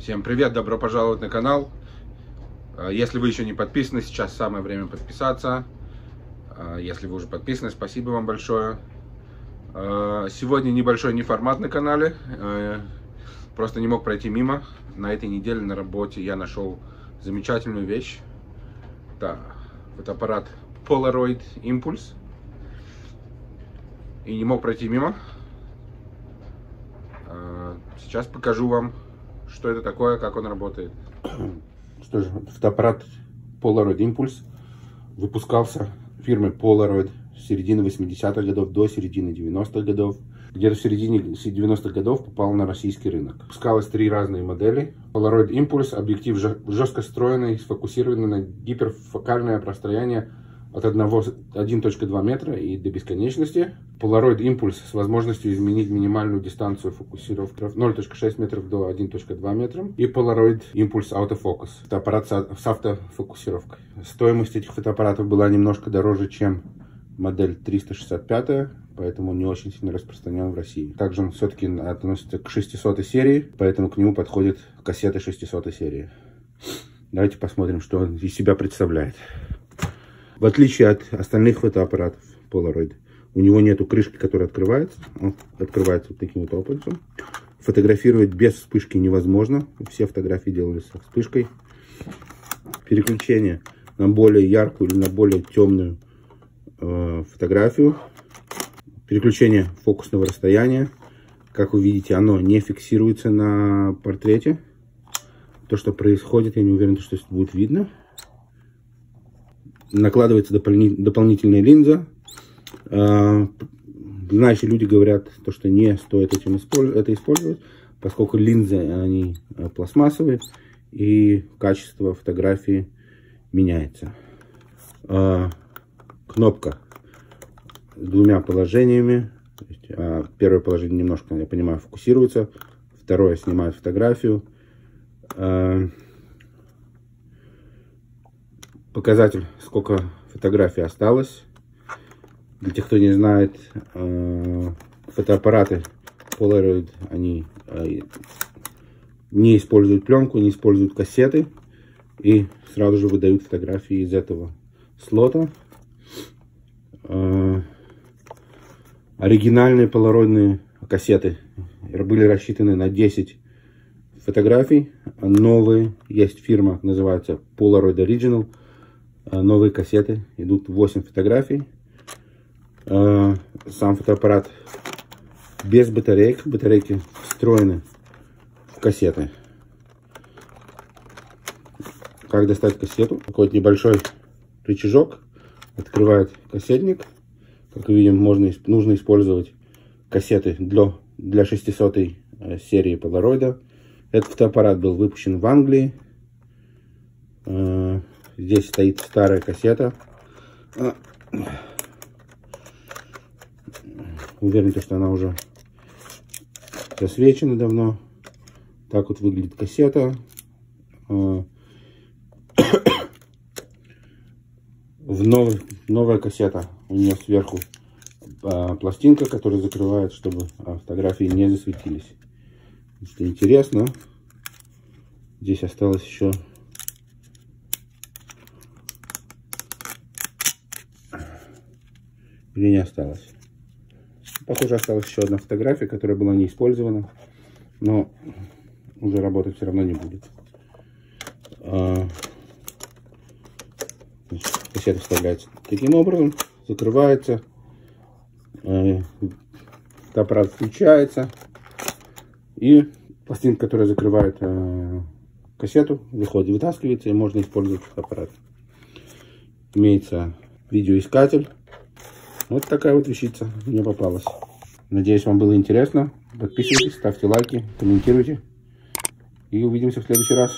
Всем привет, добро пожаловать на канал. А, если вы еще не подписаны, сейчас самое время подписаться. А, если вы уже подписаны, спасибо вам большое. А, сегодня небольшой неформат на канале. Просто не мог пройти мимо. На этой неделе на работе я нашел замечательную вещь. Да, фотоаппарат Polaroid Impulse. И не мог пройти мимо. Сейчас покажу вам, что это такое, как он работает. Что же, фотоаппарат Polaroid Impulse выпускался фирмой Polaroid с середины 80-х годов до середины 90-х годов. Где-то в середине 90-х годов попал на российский рынок. Выпускалось три разные модели. Polaroid Impulse, объектив жестко встроенный, сфокусированный на гиперфокальное пространение от 1.2 метра и до бесконечности. Polaroid Impulse с возможностью изменить минимальную дистанцию фокусировки 0.6 метров до 1.2 метра. И Polaroid Impulse Autofocus. Это аппарат с автофокусировкой. Стоимость этих фотоаппаратов была немножко дороже, чем модель 365, поэтому не очень сильно распространен в России. Также он все-таки относится к 600 серии, поэтому к нему подходит кассеты 600 серии. Давайте посмотрим, что он из себя представляет. В отличие от остальных фотоаппаратов Polaroid, у него нету крышки, которая открывается. Он открывается вот таким вот образом. Фотографировать без вспышки невозможно. Все фотографии делались со вспышкой. Переключение на более яркую или на более темную э, фотографию. Переключение фокусного расстояния. Как вы видите, оно не фиксируется на портрете. То, что происходит, я не уверен, что это будет видно накладывается дополнительная линза. А, знающие люди говорят, то, что не стоит этим это использовать, поскольку линзы, они а, пластмассовые, и качество фотографии меняется. А, кнопка с двумя положениями. Первое положение немножко, я понимаю, фокусируется. Второе снимает фотографию показатель, сколько фотографий осталось. Для тех, кто не знает, э, фотоаппараты Polaroid, они э, не используют пленку, не используют кассеты. И сразу же выдают фотографии из этого слота. Э, оригинальные полароидные кассеты были рассчитаны на 10 фотографий. Новые, есть фирма, называется Polaroid Original. Э, новые кассеты. Идут 8 фотографий. Э, сам фотоаппарат без батареек. Батарейки встроены в кассеты. Как достать кассету? Такой вот небольшой рычажок. Открывает кассетник. Как видим, можно, нужно использовать кассеты для, для 600 э, серии Polaroid. Этот фотоаппарат был выпущен в Англии. Здесь стоит старая кассета. Уверен, что она уже засвечена давно. Так вот выглядит кассета. В новый, новая кассета. У нее сверху а, пластинка, которая закрывает, чтобы фотографии не засветились. Если интересно, здесь осталось еще или не осталось. Похоже, осталась еще одна фотография, которая была не использована, но уже работать все равно не будет. А, кассета вставляется таким образом, закрывается, э, аппарат включается, и пластинка, которая закрывает э, кассету, выходит, вытаскивается, и можно использовать аппарат. Имеется видеоискатель вот такая вот вещица мне попалась. Надеюсь, вам было интересно. Подписывайтесь, ставьте лайки, комментируйте. И увидимся в следующий раз.